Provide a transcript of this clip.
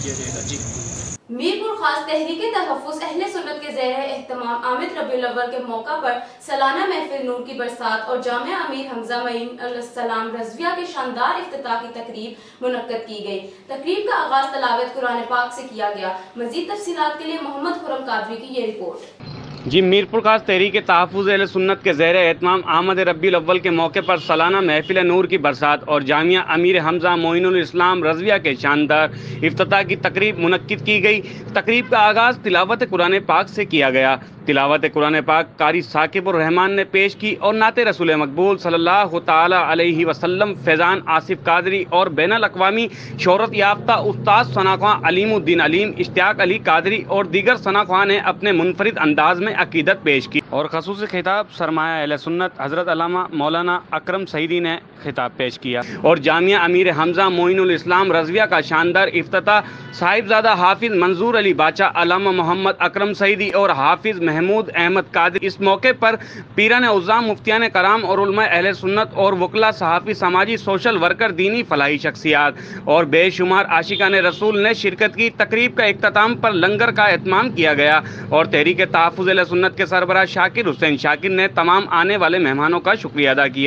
मीरपुर खास तहरीक तहफ़ अहल सुन्नत के जेर एहतमाम आमिद रबी अवर के मौका पर सालाना महफिल नूर की बरसात और जाम अमीर हमजा मईन रजविया के शानदार अफ्ताह की तकरीब मुनद की गई। तकरीब का आगाज़ तलावत कुरान पाक से किया गया। मजीद तफसीत के लिए मोहम्मद खुरम कादरी की ये रिपोर्ट। जी, मीरपुर खास तहरीक तहफ़ सुन्नत के जैर अहतमाम आमद रबी अव्वल के मौके पर सालाना महफिल नूर की बरसात और जामिया अमीर हमज़ा मोइनुलइस्लाम रजविया के शानदार अफ्ताह की तकरीब मुनद की गई। तकरीब का आगाज़ तिलावत कुरान पाक से किया गया। तिलावत कुरान पाक कारी साकिबुररहमान ने पेश की और नात रसूल मकबूल सल्लल्लाहु अलैहि वसल्लम, फैज़ान आसिफ कादरी और बैन अवी शहरत याफ्ता उस्ताद सनाख्वा अलीमुद्दीन अलीम, इश्तियाक अली कादरी और दीगर सनाख्वा ने अपने मुनफरद अंदाज में। अकीदत पेश की। और खसूस खिताब सरमाया अल सुन्नत हज़रत अलामा मौलाना अक्रम सईदी ने खिताब पेश किया। और जामिया अमीर हमज़ा मोइनुलइस्लाम रजविया का शानदार अफ्ताह साहिबजादा हाफिज़ मंजूर अली बाचा अलामा मोहम्मद अक्रम सईदी और हाफिज़ महमूद अहमद कादरी इस मौके पर पीरान उज़ाम मुफ्तियान कराम और अहल सुन्नत और वकला सहाफ़ी समाजी सोशल वर्कर दीनी फलाही शख्सियात और बेशुमार आशिकान रसूल ने शिरकत की। तकरीब का अख्ताम पर लंगर का अहतमाम किया गया और तहरीक तहफ़ सुन्नत के सरबरा शाकिर हुसैन। शाकिर ने तमाम आने वाले मेहमानों का शुक्रिया अदा किया।